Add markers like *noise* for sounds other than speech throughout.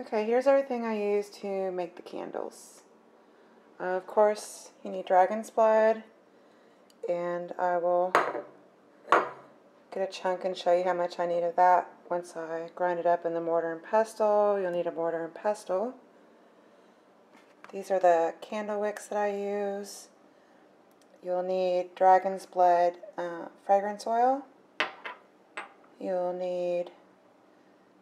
Okay, here's everything I use to make the candles. Uh, of course, you need dragon's blood, and I will get a chunk and show you how much I need of that once I grind it up in the mortar and pestle. You'll need a mortar and pestle. These are the candle wicks that I use. You'll need dragon's blood uh, fragrance oil. You'll need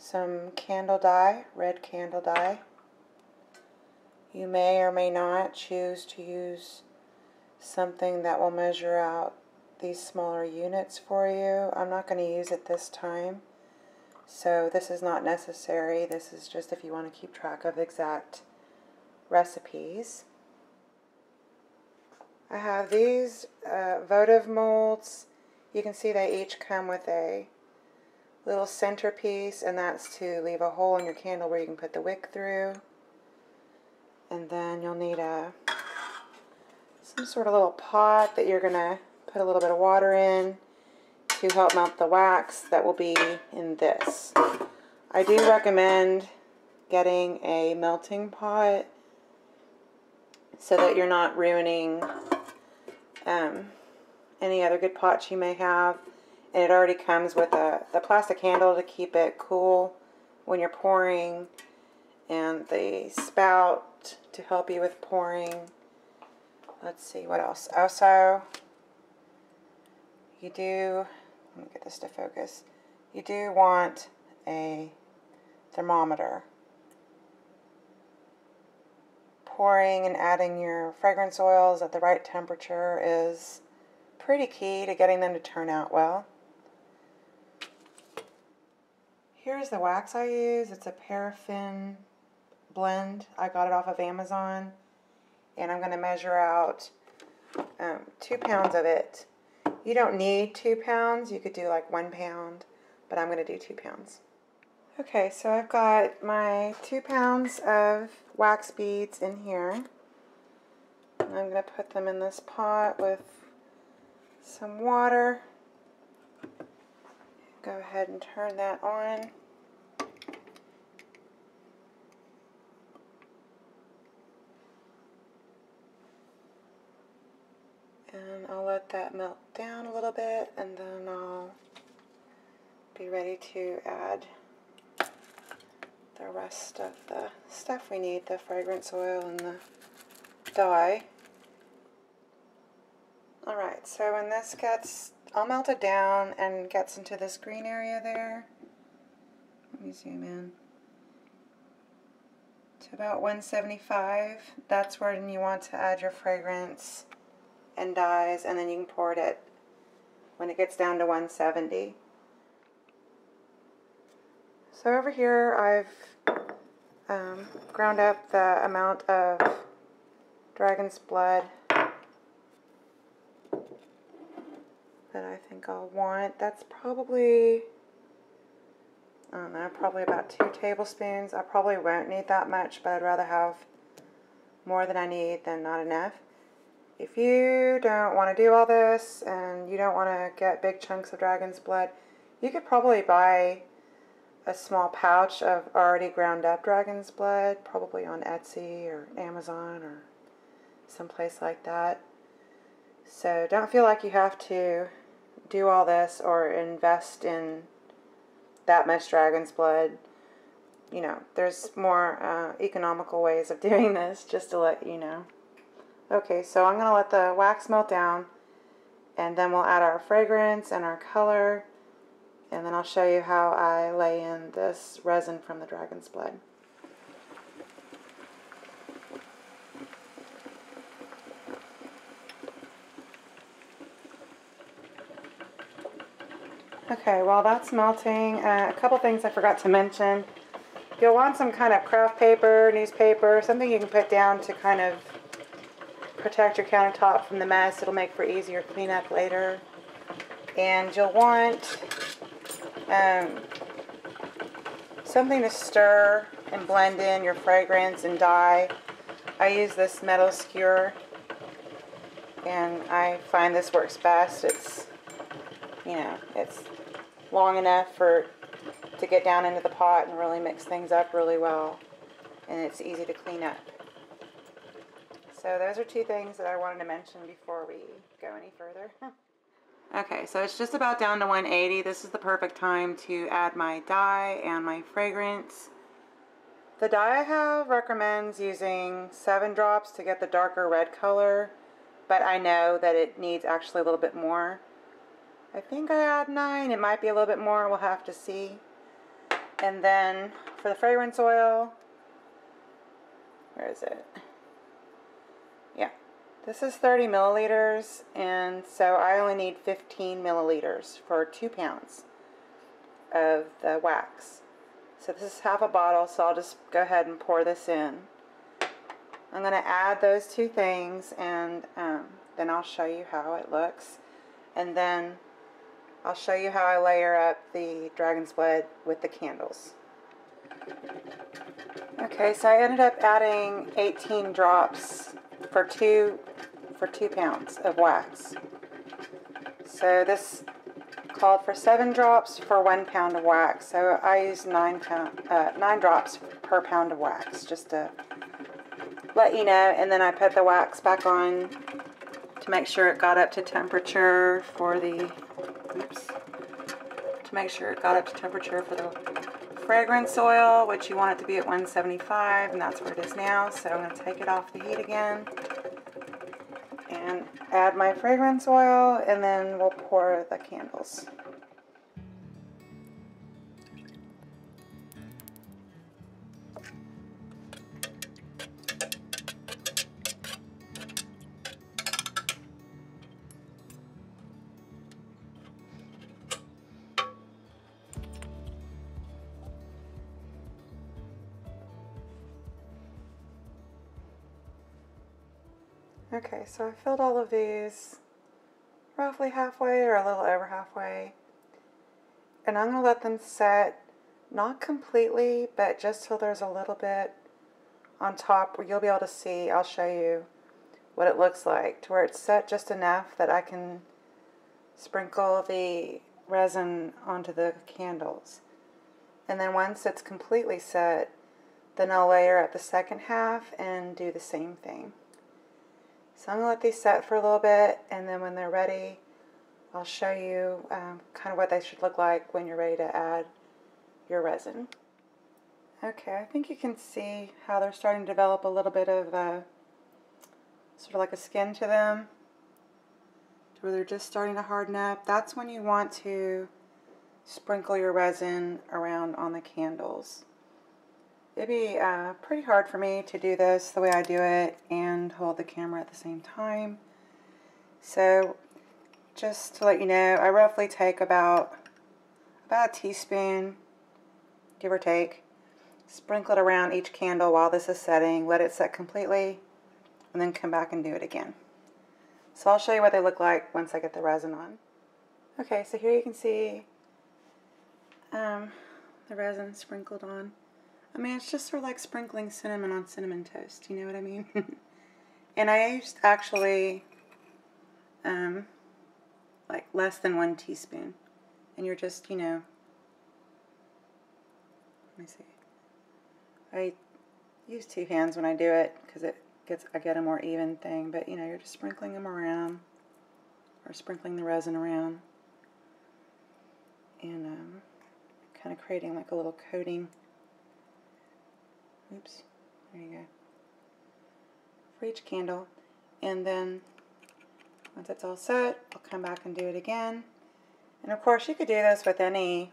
some candle dye, red candle dye. You may or may not choose to use something that will measure out these smaller units for you. I'm not going to use it this time. So this is not necessary. This is just if you want to keep track of exact recipes. I have these uh, votive molds. You can see they each come with a little centerpiece and that's to leave a hole in your candle where you can put the wick through. And then you'll need a some sort of little pot that you're going to put a little bit of water in to help melt the wax that will be in this. I do recommend getting a melting pot so that you're not ruining um, any other good pots you may have and it already comes with a the plastic handle to keep it cool when you're pouring and the spout to help you with pouring. Let's see what else? Oh, also you do let me get this to focus. You do want a thermometer. Pouring and adding your fragrance oils at the right temperature is pretty key to getting them to turn out well Here's the wax I use. It's a paraffin blend. I got it off of Amazon. And I'm going to measure out um, two pounds of it. You don't need two pounds. You could do like one pound. But I'm going to do two pounds. Okay, so I've got my two pounds of wax beads in here. I'm going to put them in this pot with some water. Go ahead and turn that on. And I'll let that melt down a little bit and then I'll be ready to add the rest of the stuff we need, the fragrance oil and the dye. Alright, so when this gets all melted down and gets into this green area there, let me zoom in, to about 175, that's when you want to add your fragrance and dyes and then you can pour it at when it gets down to 170. So over here I've um, ground up the amount of dragon's blood that I think I'll want. That's probably, I don't know, probably about two tablespoons. I probably won't need that much, but I'd rather have more than I need than not enough. If you don't want to do all this and you don't want to get big chunks of dragon's blood, you could probably buy a small pouch of already ground up dragon's blood, probably on Etsy or Amazon or someplace like that. So don't feel like you have to do all this or invest in that much dragon's blood. You know, there's more uh, economical ways of *laughs* doing this, just to let you know. Okay, so I'm going to let the wax melt down, and then we'll add our fragrance and our color, and then I'll show you how I lay in this resin from the dragon's blood. Okay, while that's melting, uh, a couple things I forgot to mention. You'll want some kind of craft paper, newspaper, something you can put down to kind of protect your countertop from the mess. It'll make for easier cleanup later. And you'll want um, something to stir and blend in your fragrance and dye. I use this metal skewer and I find this works best. It's, you know, it's long enough for to get down into the pot and really mix things up really well. And it's easy to clean up. So those are two things that I wanted to mention before we go any further. *laughs* okay, so it's just about down to 180. This is the perfect time to add my dye and my fragrance. The dye I have recommends using seven drops to get the darker red color, but I know that it needs actually a little bit more. I think I add nine. It might be a little bit more. We'll have to see. And then for the fragrance oil, where is it? Yeah, this is 30 milliliters, and so I only need 15 milliliters for two pounds of the wax. So this is half a bottle, so I'll just go ahead and pour this in. I'm going to add those two things, and um, then I'll show you how it looks. And then I'll show you how I layer up the dragon's blood with the candles. Okay, so I ended up adding 18 drops for two for two pounds of wax. So this called for seven drops for one pound of wax. So I used nine pound uh, nine drops per pound of wax, just to let you know. And then I put the wax back on to make sure it got up to temperature for the oops, to make sure it got up to temperature for the fragrance oil, which you want it to be at 175, and that's where it is now. So I'm going to take it off the heat again and add my fragrance oil, and then we'll pour the candles. Okay, so I filled all of these roughly halfway or a little over halfway. And I'm going to let them set, not completely, but just till there's a little bit on top where you'll be able to see. I'll show you what it looks like to where it's set just enough that I can sprinkle the resin onto the candles. And then once it's completely set, then I'll layer up the second half and do the same thing. So I'm going to let these set for a little bit and then when they're ready I'll show you um, kind of what they should look like when you're ready to add your resin. Okay, I think you can see how they're starting to develop a little bit of uh, sort of like a skin to them where they're just starting to harden up. That's when you want to sprinkle your resin around on the candles. It'd be uh, pretty hard for me to do this the way I do it and hold the camera at the same time. So just to let you know, I roughly take about about a teaspoon, give or take, sprinkle it around each candle while this is setting, let it set completely, and then come back and do it again. So I'll show you what they look like once I get the resin on. Okay, so here you can see um, the resin sprinkled on. I mean, it's just sort of like sprinkling cinnamon on cinnamon toast, you know what I mean? *laughs* and I used actually um, like less than one teaspoon. And you're just, you know, let me see. I use two hands when I do it because it gets, I get a more even thing. But, you know, you're just sprinkling them around or sprinkling the resin around and um, kind of creating like a little coating oops, there you go, for each candle. And then once it's all set, I'll come back and do it again. And of course you could do this with any,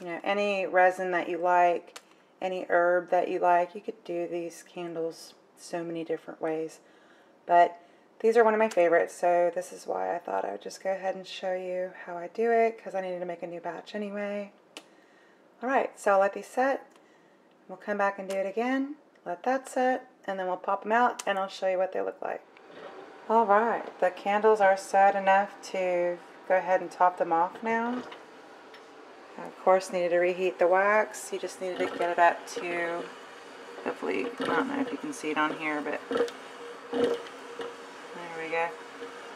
you know, any resin that you like, any herb that you like. You could do these candles so many different ways. But these are one of my favorites, so this is why I thought I would just go ahead and show you how I do it, because I needed to make a new batch anyway. Alright, so I'll let these set, We'll come back and do it again, let that set, and then we'll pop them out and I'll show you what they look like. Alright, the candles are set enough to go ahead and top them off now. I of course needed to reheat the wax. You just needed to get it up to, hopefully, I don't know if you can see it on here, but there we go.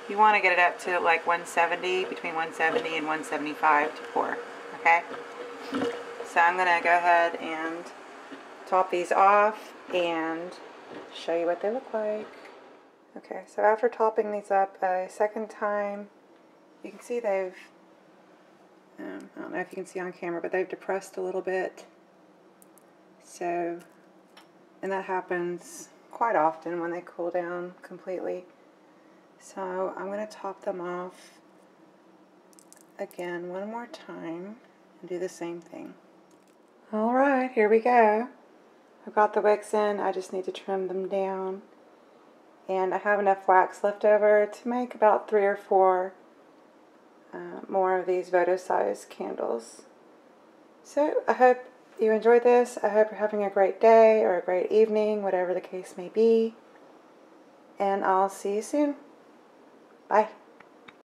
You want to get it up to like 170, between 170 and 175 to pour, okay? So I'm going to go ahead and top these off and show you what they look like. Okay, so after topping these up a second time, you can see they've, um, I don't know if you can see on camera, but they've depressed a little bit. So, and that happens quite often when they cool down completely. So I'm going to top them off again one more time and do the same thing. Alright, here we go. I've got the wicks in, I just need to trim them down. And I have enough wax left over to make about three or four uh, more of these votive size candles. So I hope you enjoyed this. I hope you're having a great day or a great evening, whatever the case may be. And I'll see you soon. Bye.